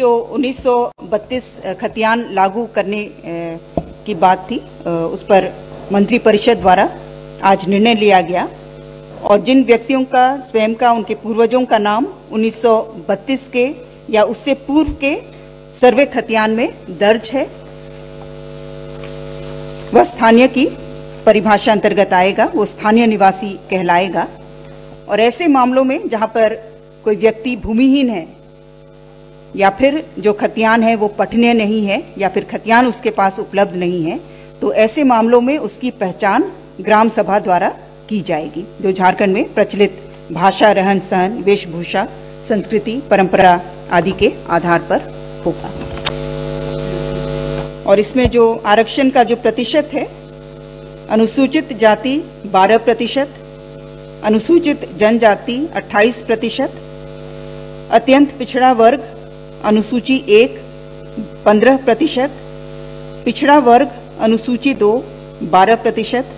जो 1932 खतियान लागू करने की बात थी उस पर मंत्री परिषद द्वारा आज निर्णय लिया गया। और जिन व्यक्तियों का, स्वयं का, उनके पूर्वजों का नाम 1932 के या उससे पूर्व के सर्वे खतियान में दर्ज है, वह स्थानीय की परिभाषा अंतर्गत आएगा, वो स्थानीय निवासी कहलाएगा। और ऐसे मामलों में जहाँ पर कोई व्यक्ति भूमिहीन है या फिर जो खतियान है वो पठनीय नहीं है, या फिर खतियान उसके पास उपलब्ध नहीं है तो ऐसे मामलों में उसकी पहचान ग्राम सभा द्वारा की जाएगी, जो झारखंड में प्रचलित भाषा, रहन सहन, वेशभूषा, संस्कृति, परंपरा आदि के आधार पर होगा। और इसमें जो आरक्षण का जो प्रतिशत है, अनुसूचित जाति 12 प्रतिशत, अनुसूचित जनजाति 28 प्रतिशत, अत्यंत पिछड़ा वर्ग अनुसूची एक, पंद्रह प्रतिशत, पिछड़ा वर्ग अनुसूची दो, बारह प्रतिशत।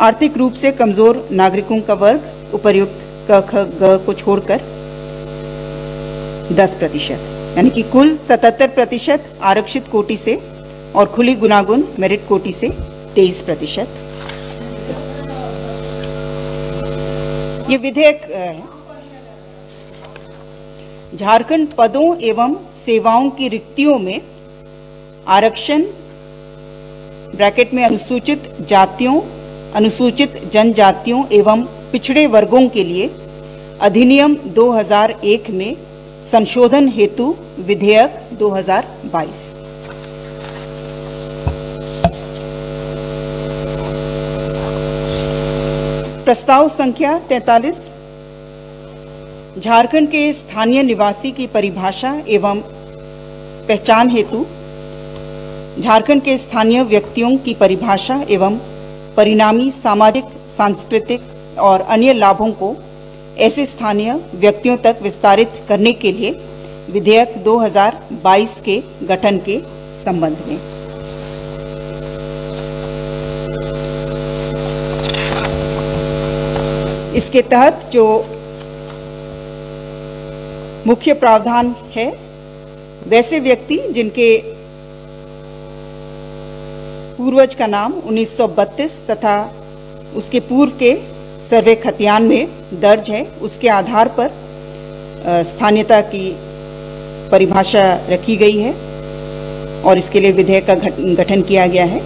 आर्थिक रूप से कमज़ोर नागरिकों का वर्ग उपर्युक्त क, ख, ग को छोड़कर दस प्रतिशत। यानी कि कुल सतहत्तर प्रतिशत आरक्षित कोटि से और खुली गुनागुन मेरिट कोटि से तेईस प्रतिशत। ये विधेयक झारखंड पदों एवं सेवाओं की रिक्तियों में आरक्षण, ब्रैकेट में अनुसूचित जातियों, अनुसूचित जनजातियों एवं पिछड़े वर्गों के लिए अधिनियम 2001 में संशोधन हेतु विधेयक 2022 प्रस्ताव संख्या 43 झारखंड के स्थानीय निवासी की परिभाषा एवं पहचान हेतु, झारखंड के स्थानीय व्यक्तियों की परिभाषा एवं परिणामी सामाजिक, सांस्कृतिक और अन्य लाभों को ऐसे स्थानीय व्यक्तियों तक विस्तारित करने के लिए विधेयक 2022 के गठन के संबंध में। इसके तहत जो मुख्य प्रावधान है वैसे व्यक्ति जिनके पूर्वज का नाम 1932 तथा उसके पूर्व के सर्वे खतियान में दर्ज है, उसके आधार पर स्थानीयता की परिभाषा रखी गई है और इसके लिए विधेयक का गठन किया गया है।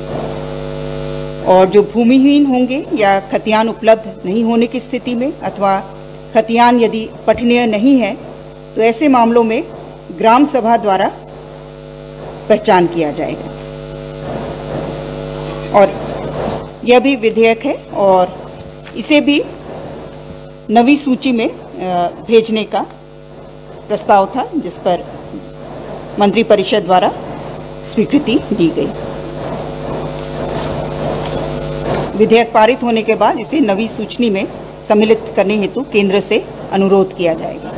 और जो भूमिहीन होंगे या खतियान उपलब्ध नहीं होने की स्थिति में अथवा खतियान यदि पठनीय नहीं है तो ऐसे मामलों में ग्राम सभा द्वारा पहचान किया जाएगा। और यह भी विधेयक है और इसे भी नवी सूची में भेजने का प्रस्ताव था, जिस पर मंत्री परिषद द्वारा स्वीकृति दी गई। विधेयक पारित होने के बाद इसे नवी सूचनी में सम्मिलित करने हेतु केंद्र से अनुरोध किया जाएगा।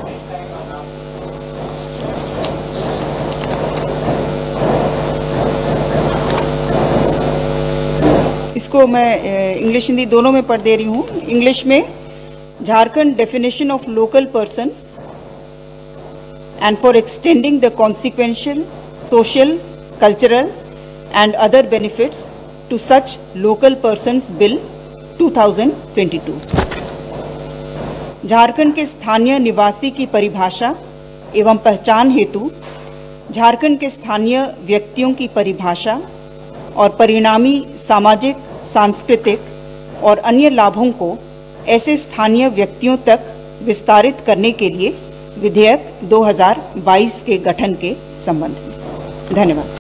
इसको मैं इंग्लिश हिंदी दोनों में पढ़ दे रही हूँ। इंग्लिश में Jharkhand definition of local persons and for extending the consequential social cultural and other benefits to such local persons bill 2022 Jharkhand के स्थानीय निवासी की परिभाषा एवं पहचान हेतु झारखंड के स्थानीय व्यक्तियों की परिभाषा और परिणामी सामाजिक सांस्कृतिक और अन्य लाभों को ऐसे स्थानीय व्यक्तियों तक विस्तारित करने के लिए विधेयक 2022 के गठन के संबंध में। धन्यवाद।